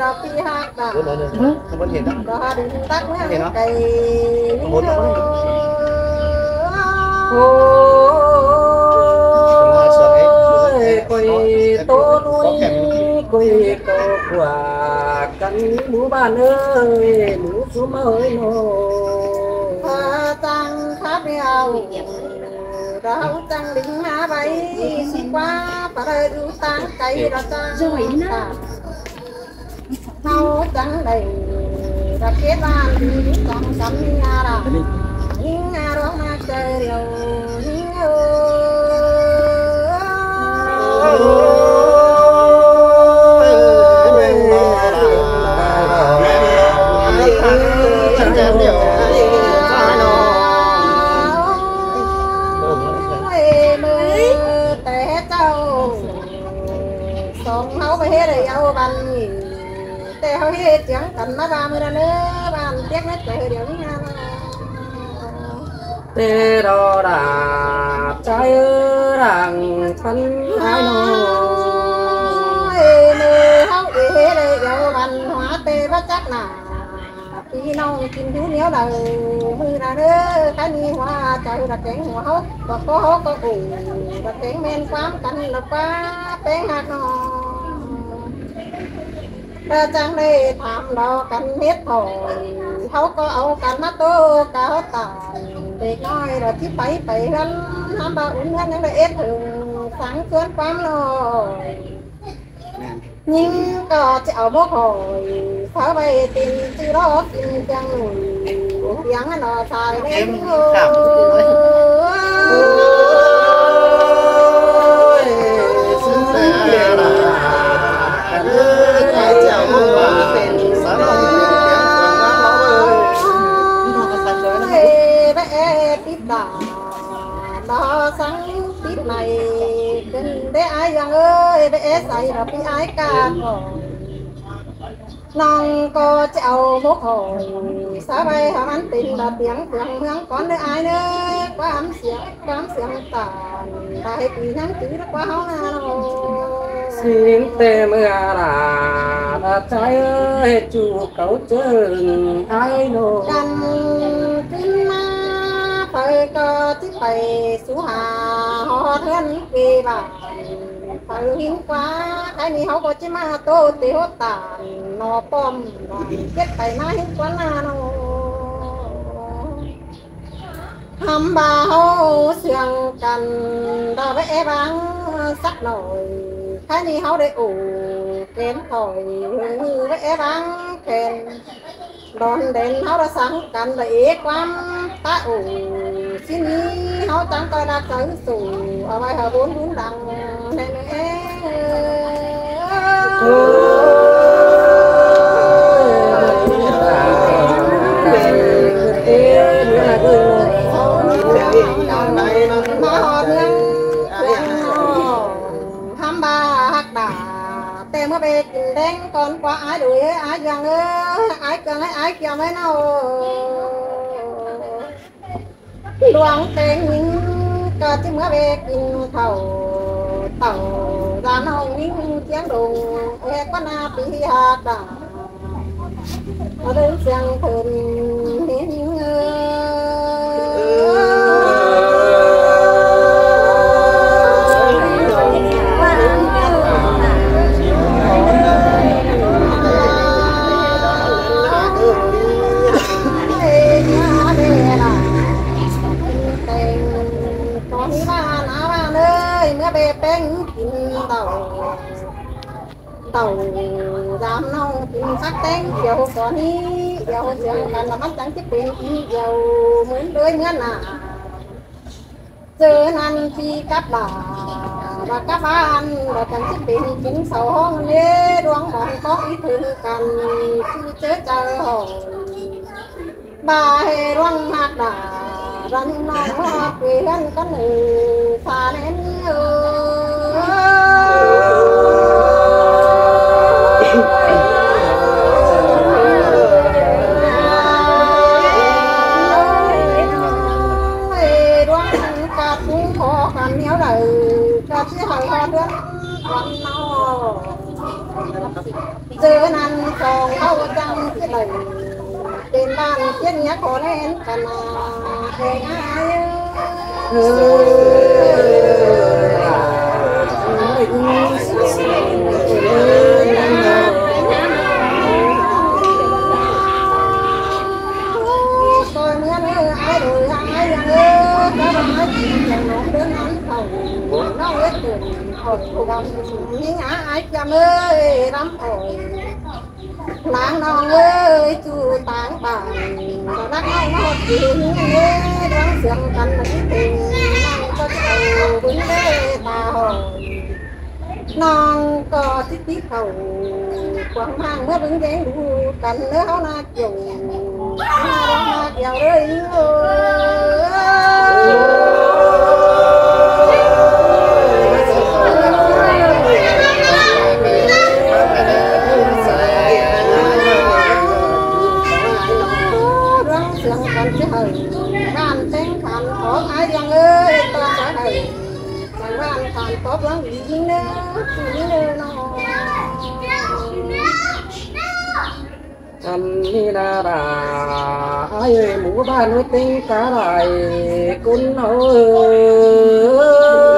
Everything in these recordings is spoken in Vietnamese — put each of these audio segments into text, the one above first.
đó tí ha đó không vấn đề đó đó ha đừng tắt nữa ha. cái muốn nó. Quỳ tô núi quỳ cầu quả cắn mũ bàn ơi mũ chú mà ơi nô ta tăng khát nhau đó tăng lính má bay qua bà rơi tăng cây ra tăng nấu tấn đầy và kết ban con sắm nhà đó những nhà đó mà chơi điều những ơi Hãy subscribe cho kênh Ghiền Mì Gõ Để không bỏ lỡ những video hấp dẫn เอาเราจังดึงมาไปสิกว่าปะเรดูตังไก่เราจัง Rồi đi nào. เฮาจังได้รับเกบ้านจังกันงาราหิงาร้องมาเจอเดียวหิงเอมือแต่เจ้าส่งเฮาไปเฮ็ดให้เอาบันนี่แต่เฮาเฮ็ดเสียงกันมาบามือละเน้อบ้านเตียกนัดเจอเดี๋ยวนี้งา tê đo đà trái rằng phân hai nồi mơ hao để đây dầu văn hóa tê bất chắc là khi nông kinh chú nhớ đầu mưa là đứa cái ni hoa trời là kén hoa hốt và có hốt có ủ và kén men quám canh là quá kén hạt nó เดินจังเลยถามเรากันเม็ดถอยเขาก็เอากันมาโตกาตายเด็กน้อยเราที่ไปไปกันน้ำบาอุ่นกันยังได้เอ็ดถึงสังเกินความลอย ra trang đây thảm đó cắn hết thổi hấu có ấu cắn nát tô cáo tỏi để nói là chiếc bảy bảy hắn hắn ba uống hắn hắn là ép thường sáng cướp quám rồi nhưng có cháu bố hồi phá bay tìm từ đó tìm chẳng tiếng nó xài đến ơi xin xin là đó sáng tít này kinh bé ai rằng ơi bé say là bị ai ca rồi nàng có chào một hồi xa bay hàm ăn tình là tiếng tiếng hướng con đứa ai nữa quá ấm xiềng quá ấm xiềng tàn đại kỳ nhắn chữ nó quá háo na xin tê mưa là đã trái ơi, chú cấu chân ai nô. Căn kinh ma phải có tí phải xú hà, họ thân kỳ bà phải hiến quá. Cái này họ có chứ ma tô tí hốt tàn nó bom kết phải ma hiếu quá na nó hầm bà hô xiềng cần đã vẽ băng sắc nổi thấy này hấu để ủ kén thổi vẽ vắng kèn đón đến hấu đã sáng cần để quam ta ủ, xin ý, hấu trắng coi đa tới sủ ở bài hờ bốn bốn đằng, nè nè mà về đen con quá, ai đuổi, ai giang ơi ai cần ai ai kia mấy nào. Luang tên những cả chỉ mà về kinh thầu tàu ra nó những tiếng đồ e quá na bị hạt đà ở đây sang thơm tên chiều có ní giàu trường là là mắt trắng chiếc bình giàu muốn đôi ngân à. Giờ nan chi cắt là và các bạn và trắng chiếc bình chính sầu hông nế đoán bọn có ý thứ cần chứ chớ chờ hồ bà hề đoán hạt là rắn nó hoa quỳ hân con nữ xa nén ơi đầy bên bàn tiên nhắc có lên cả mà ai tôi nghe nữa ai rồi ai rằng ơ các bạn nói chuyện chẳng nói đến những ai hấp dẫn lắm nong ơi chu táng bàn. Có đắc non nó chuyện nghe đang sương canh mình tình non có chầu vững đê ta hồn nong có thích tí khẩu quăng mang mới đứng dáng đủ cành nữa háo na chầu na đó ơi ơi. sướng con chứ hời Bạn tên khám có ai rằng ơi tôi sẽ hời Bạn bạn khám có bằng gì gì nữa Chị gì nữa nó Anh đi ra ra Ai ơi mũ ba nuôi tính cá lại Cún hầu ơi.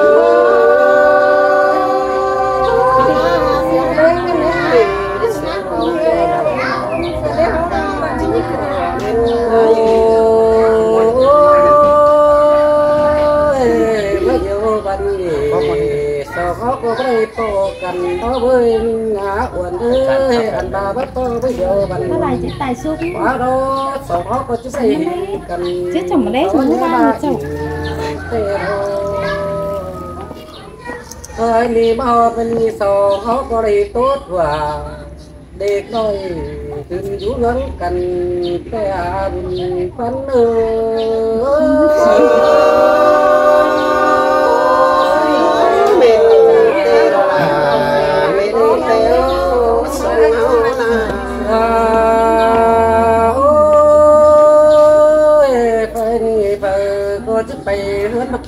ơi tô cần đó với ngã uẩn ơi ăn bà bắt tô với giờ bằng các bạn chỉ tài xuống quá đó sổ khó có chứ gì cần chứ chồng đấy chồng ba chồng ơi ni bao bên ni sổ khó có đi tốt và để coi từng chú lớn cần cái à bình phấn ơi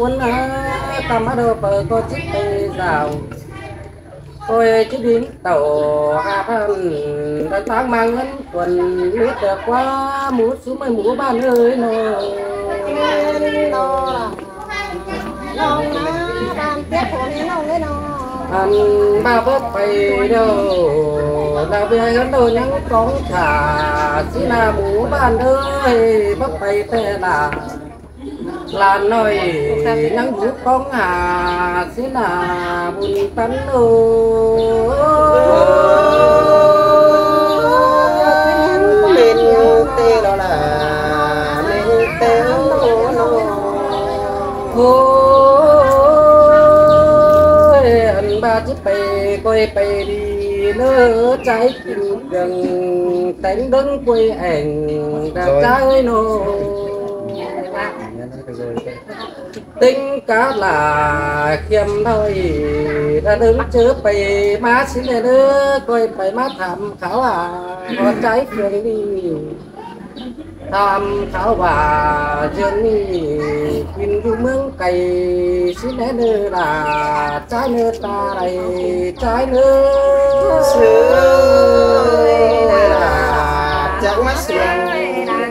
quân hơn một tầm ở đâu bờ có chiếc tay rào. Tôi chỉ đến tàu hạ thân đã tháng mang ngân quần nước đẹp quá, mũ xuống mày mũ ban ơi, nó. Ăn ba bớt bay đâu là về ấn đâu những con thả chỉ là mũ ban ơi, bớt bay tê là là nơi nắng vũ con hà chỉ là buồn tấn mình tê đó là mình tê ô nó ôi anh ba chiếc bay quay bay đi lỡ trái tim gần cánh đứng quay ảnh ra trái nô tính cá là khiêm thôi đã đứng chớ bày má xin lên nữa coi bày má thầm khảo à có trái phương đi tham khảo và dương đi kinh du mương cày xin lên nữa là trái nữa ta này trái nữa xưa là chẳng mắt xương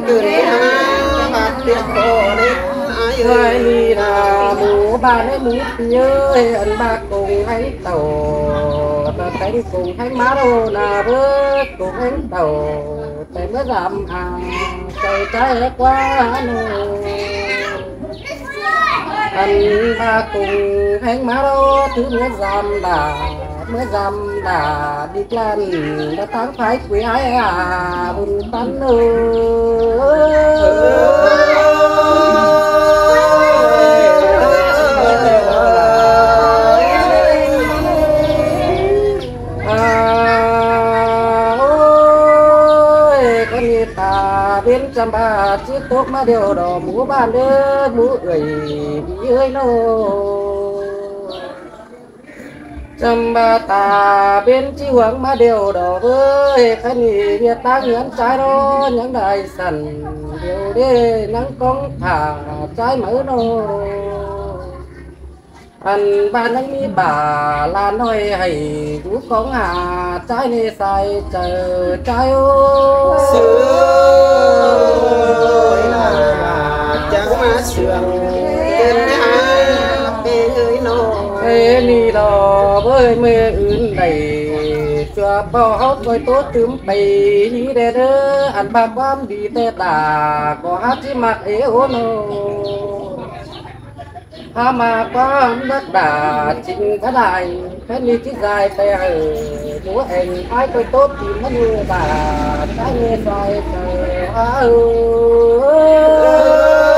từ ha bạc tiếc khổ ơi là mũ ba lấy mũ ơi anh ba cùng anh tàu. Ta cánh cùng anh má đâu là bước cùng anh tàu. Tại mới làm hàng trời trái quá nô anh ba cùng anh má đâu thứ mới làm đà mới làm đà. Đi lan đã tháng phải quý ai à buồn tán À, con như ta bên trăm ba chiếc tốt mà đều đỏ, mũ bàn đơ, mũ ơi đi ơi nô trăm ba ta bên chi hoàng mà đều đỏ với khăn gì việt ta nhắn trái đó nhắn đại sần đều đê nắng con thả trái mở nô anh ba nhánh mi bà là nói hay rú con à trái nê sai chờ trái ô. Là chẳng mà sườn tên ha bê người nô. Ê ni lò với mê ưn đầy cho bao hót với tốt tướm bầy. Đi đê đơ anh ba quan đi tê tà có hát chỉ mặc ế ô nô hà mà quan đất đà chính cái đại cái ni chỉ dài tè hở múa hình, ai coi tốt thì mất như bà cái nghe dài trời hở ơi.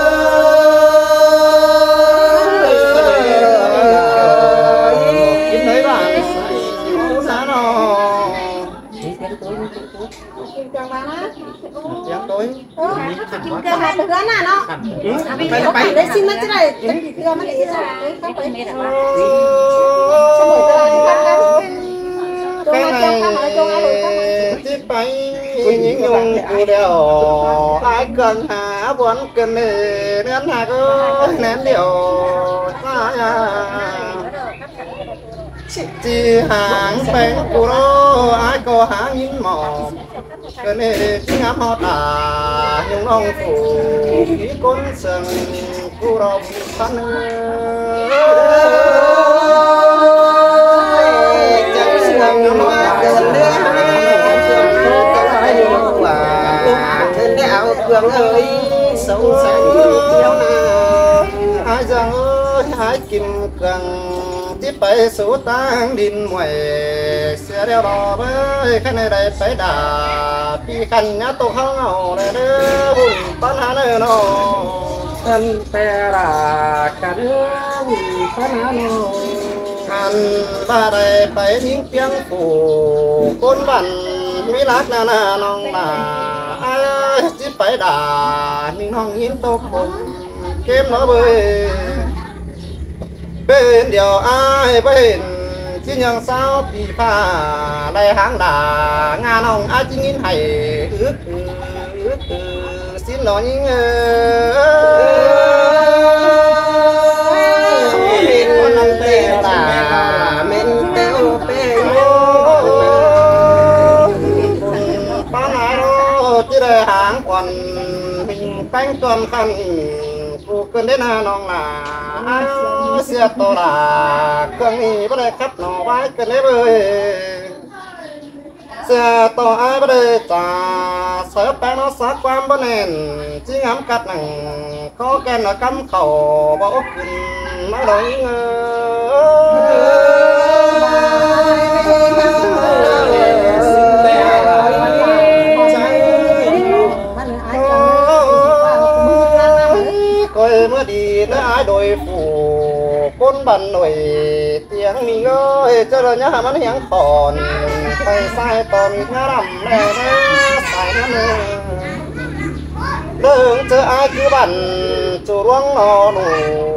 Kim à nó có phải đấy xin chứ này mất rồi đấy không phải cái này tiếp bay những nhung cụ ai cần hả vẫn cần nè nên hà có nén điều chỉ hàng cụ đó ai có hàng nhìn mỏm cái này chính ám họ tà nhung ông phủ khí côn sừng cu đó thân chẳng sừng nó gần đấy Tên đạo cường ơi sống sáng tiêu na ai rằng ơi ai kim cường tiếp bay số tang đinh ngoài xe đeo đò với cái này đây phải đà pi khăn nhá tổ hăng ngầu này đỡ bùn bán hà nơi nó thân tè là cả đứa phá ná nô hàn ba đây phải những tiếng phủ côn văn mỹ lát na na nong là ai ơi chỉ phải đà nhưng nong nhìn tốt bụng kem nó bơi bên điều ai bên chỉ nhận sao bị pha đây hàng đà nga nong ai chỉ nhìn hay ước ước xin lỗi sao mình con đây tê là mình têu tê bán ước xin chỉ để hàng còn mình canh tuần khăn cô cơn đến là non là xe to là cơn đi bắt đây khắp nó vai cơn nếp ơi. xe to ai bắt đây trà sợ bé nó sát quan bên nền chỉ ngắm cắt nằng có ken là cắm khẩu bỏ kinh má đôi coi บันหน่วยเตียงมีเงยเจริญยามันเหียงขอนไปสายตอนงารำแม่สายนั่นเองเดิงเจออาคือบันจูร่วงนอหนู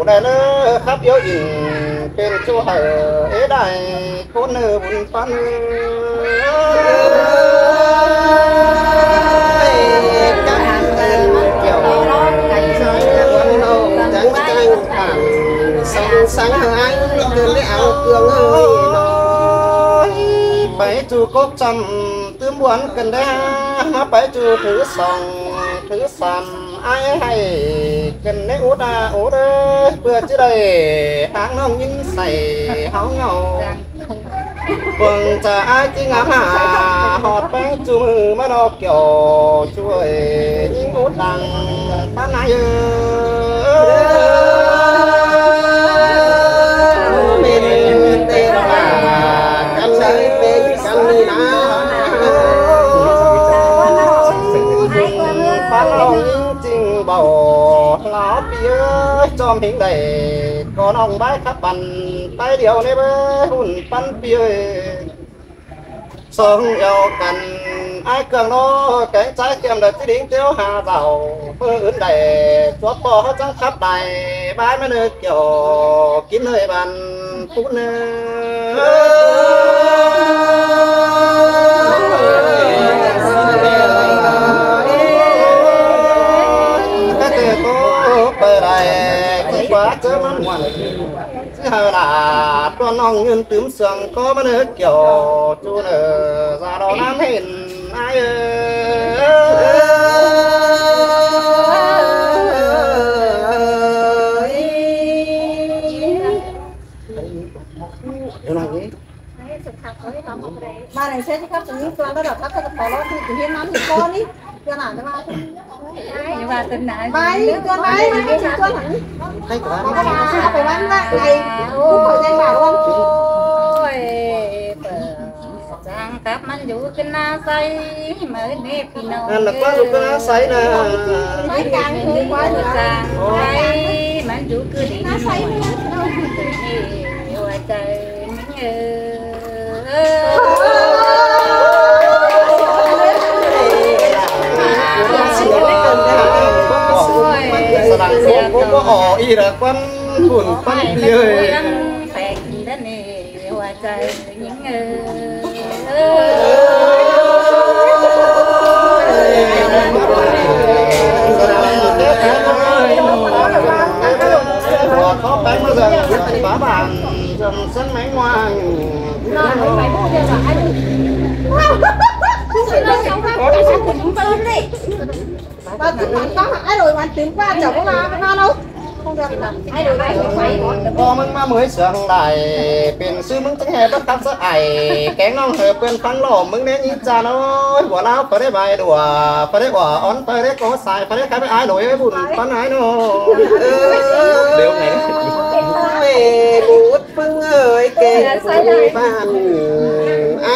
ได้เนอครับเยอะอิ่งเป็นชั่วเหอได้คนเนอบุญปันเอ sáng sáng anh cơn lấy áo cường ơi nói bảy chú cốt trầm tươm buồn cần đá má bảy chú thứ sòng, thứ sàn, ai hay cần lấy út à út ơi vừa chứ đây tháng nông nhưng xảy háo nhau. Vâng cha ai chỉ ngắm hà, họt bánh chú mừ mà nó kiểu. Chú ơi, những út đằng tháng nay ơi tên là lòng cho mình đầy con ông bái khắp bàn tay điều này hùn pan bia yêu cần ai cường nó cái trái kiềm được cái đính tiêu hà giàu ứng đầy. Chuột bò trong khắp đầy ba mươi nơi kiểu kín nơi bàn phút cái tiền có bề này quá chớ mắm ngoan chứ hờ là nong nhân tím sườn có mà nữa kiểu chú nở ra đó nam hình này sẽ khắp những con đó đọc khắp các cái đó thì chỉ hiến nắm thì con đi cho nào cho ba nhưng mà tình này bay cho bay con hẳn Hay quá. nó phải bắn ra này cũng phải danh bảo luôn dù cái na say mới nếp thì nó Ăn là quá rồi có sấy nè. mấy càng hơi quá nữa sang say man dù cứ đi nó say ôi trời mình Sarang ko ko o ira kwan kun pan pi ơi. phải có bán bao giờ bá bàn dòng sân máy ngoan ba tìm bạn có ai? Rồi bạn tìm qua chồng có ba nó đâu không được ai rồi đây không phải พอมึงมาเหมยเสืองไหลเป็นซื้อมึงตั้งแห่บักตักเสะไอแกงน้องเหอเป็นฟังหล่อมึงเนี่ยยี่จาน้อยหัวเล้าไปได้ใบดัวไปได้หัวอ้อนไปได้โกสายไปได้ใครไปอายหน่อยไอ้บุญปันไหนเนาะเดี๋ยวไง bút phương ơi kê bàn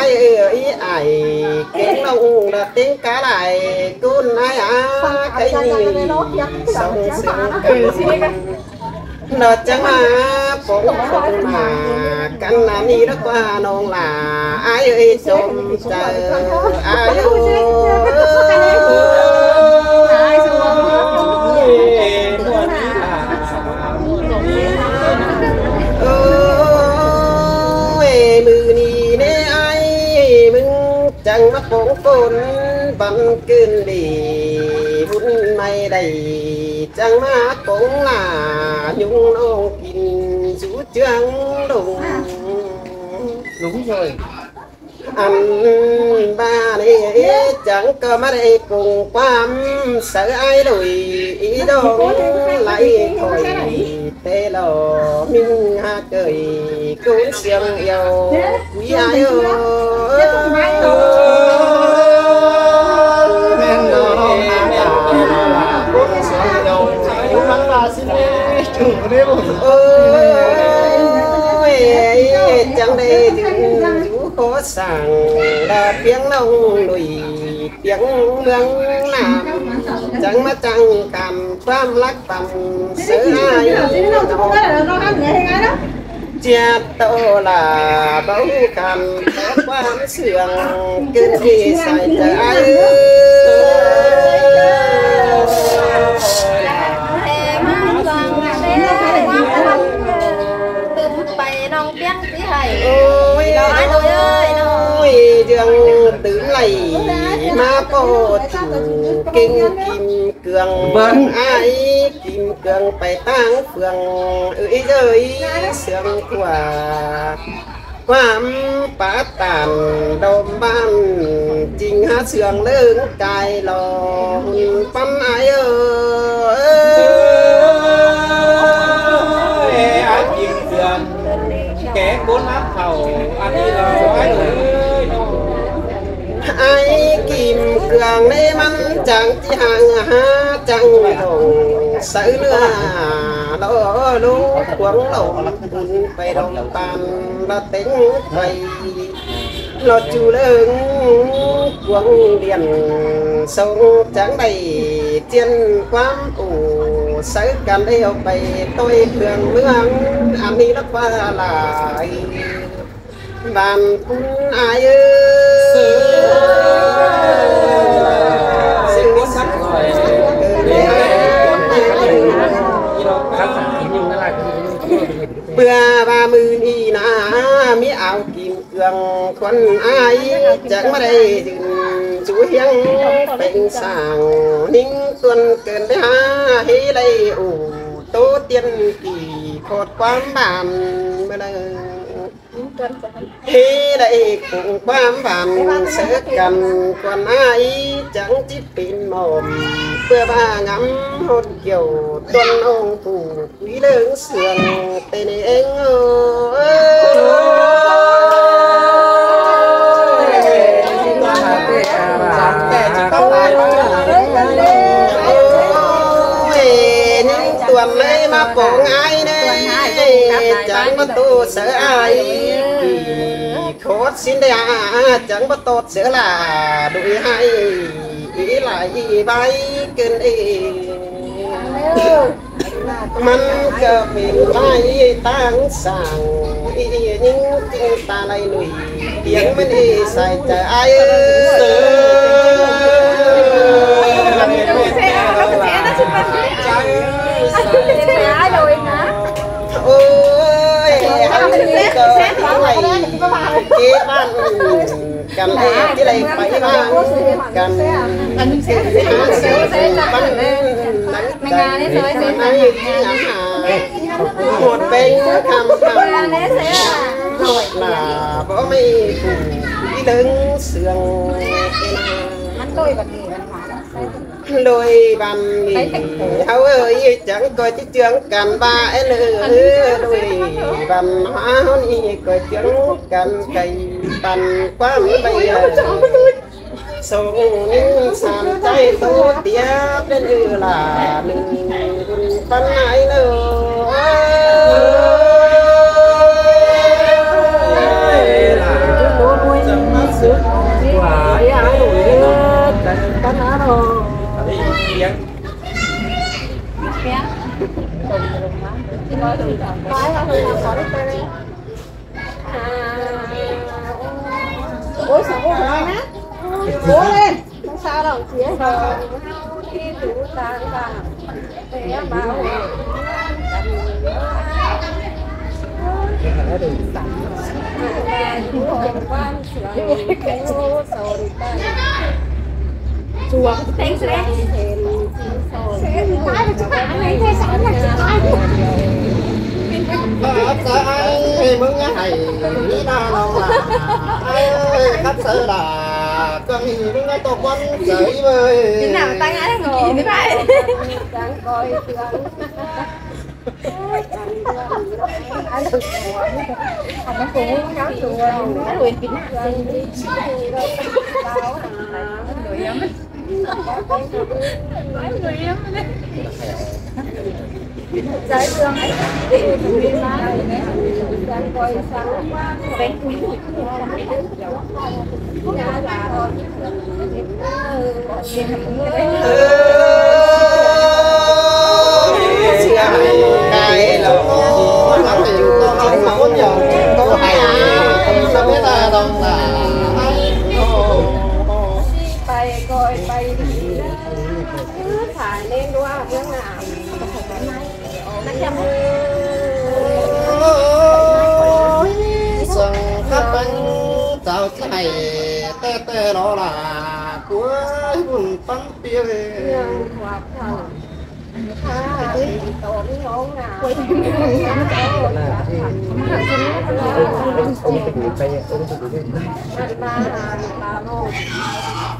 ai ơi ai kén nông là tiếng cá lại cún ai à cái gì? sống sướng nó chẳng mà cũng không mà căn là đi đó qua nông là ai ơi trông chờ ai ơi côn bắn cơn đi vun mây đầy chẳng mắt bóng là nhung nông kín chú trắng đồng đúng rồi. Ăn ba đi chẳng có mà đây cùng quam. Sợ ai lùi ý đồ lại khỏi tê lò. Minh ha cười cũng xiềng yêu quý ai ơi thắng bà xin chủ đêm ơi chẳng đây chú có sàng là tiếng nông lùi tiếng mương nam chẳng mắt chẳng cảm tam lắc tầm sớ ai cha tô là bấu cầm có quan sườn cứ đi sai trái ai ôi ôi đường tứ lầy ma chủ kinh kim cường Vâng. ai kim cường phải tăng phường ơi ơi sương quả quam bá tàn đom ban trình hát sương lớn cài lò pan ai ơi bốn áp thầu ăn đi là ai rồi ai kìm cường nê mắn chẳng chỉ hàng ha chẳng đồng sở nữa đó lú quấn lộn phải đồng bàn đã tính thầy lo chu lớn quấn điền sông. Trắng đầy trên quán ủ sở cần đều bày tôi thường mương ăn đi đất qua lại bàn cũng ai ơi. Xin sắc rồi เบื่อว่ามือนี่นะมิเอากินเครื่องคนไอจักไม่ได้ยืนจูเฮียงเป็นสางนิ่งตวนเกินไปหาให้ไรอู่โตเตียนกี่โคตรความบานมาเลย thế đây cũng bám bàn sẽ cần còn ai chẳng chít pin mồm bữa ba ngắm hôn kiểu tuần ông phủ quý lớn sườn tên anh ơi tuần lấy mà bộ ai đây chẳng bắt tu sợ ai? khó xin đẻ chẳng bắt tốt à, sợ là đuổi hay ý lại bay kinh đi mắn cờ mình bay tăng sàng. Những chúng ta lại lùi tiếng mình sai trời ai ơi chế ba cần thế cái này phải ba cần đánh xe xe xe xe đánh đánh đánh đánh đánh đánh một bên cầm cầm là võ mày cùng đi đứng sườn anh tôi còn gì đôi bàn nghỉ hấu ơi chẳng coi chứ trường cần ba nữa đôi bàn hóa đi coi trường cần cây bàn quá bây giờ. sống sàn tay tôi tiếp đến như là đừng phân ai nữa quả ai ai đổi lên cảnh tan á đâu ôi sao cô phải nát cố lên không sao đâu chị ấy chuột tiếng sẽ sẽ cái mà chúng ta ăn này thế sẵn là chúng ta khắp sợ ai mừng hay đi đa lâu là ai khắp sợ là con hi mừng tổ quân sợi Thế nào tay ngã ngồi Nhìn thấy đang coi thường Nó cũng cáo chùa Nó lùi kính Người em Người em trái thương ấy thì vì má đang coi sáng bánh nhà là thôi cái lỗ nó thì con không máu nhiều có hay sao biết là đồng là อยไปขายเล่นด้วยเพื่อนหนาวนักยำส่งขับบังเจ้าไทยเตเต้รอลากัวหุ่นปังเปียเรื่องความเท่าค่ะตัวนี้น้องหนาวไปเนี่ยต้องไปดูด้วยมาตาตาโน่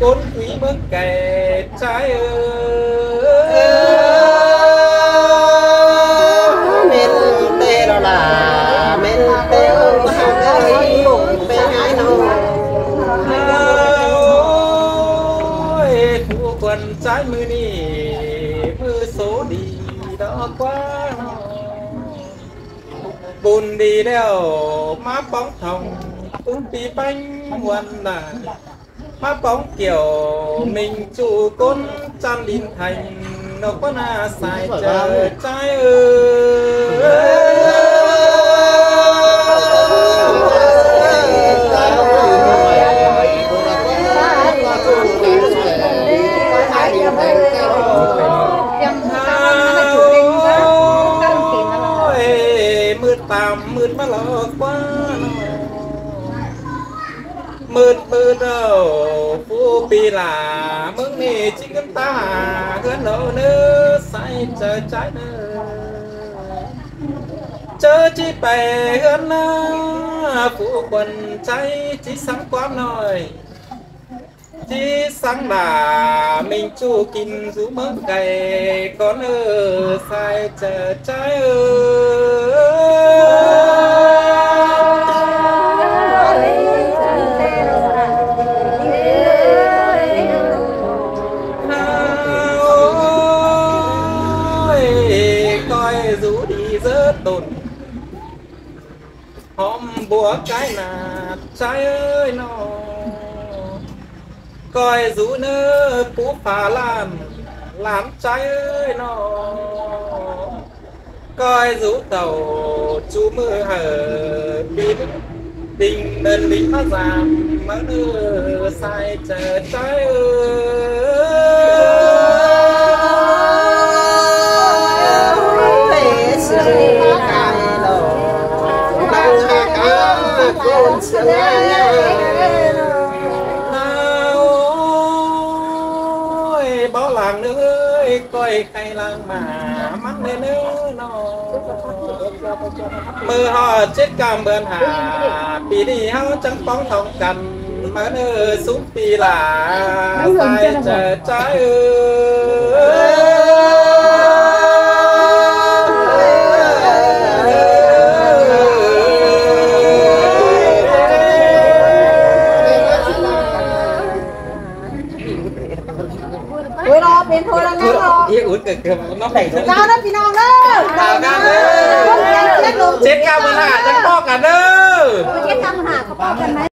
cốn quý bước kề trái ơ men tê là men tê ơ hàng ơi tê hai nó. Ôi thu quần trái mưa đi mưa số đi đó quá. Bùn đi đeo má bóng thòng cũng tí bánh quần là má bóng kiểu mình chủ côn trăm linh thành nó có na xài trời trái ơi mượt mà lo quá mượt mượt đâu bị là mừng nè chính chúng ta cứ nấu nữ sai chờ trái nữ chớ chi bè hơn phụ quần cháy chỉ sáng quá nồi. Chỉ sáng là mình chu kim rú mớ cày con ơ sai chờ trái ơi búa cái nạt trái ơi, nó coi rú nơ phú phà làm làm trái ơi, nó coi rú tàu chú mưa hở bin tình đơn lính nó giảm mỡ sai chờ trái ơi. ơi báo làng ơi coi cây làng mà mắt lên nữa. Nó mưa họ chết cam bơn hà bị đi hao chẳng phóng thông cần mà nơ xuống pì là sai trái ơi กิดเกิดมนนอกแต่นพี่น้องเด้อตาวกันเด้อเจ็ดกามืหาจะพ่อกันเด้อเจ็ดกามืหาเขาพ่อกันไหม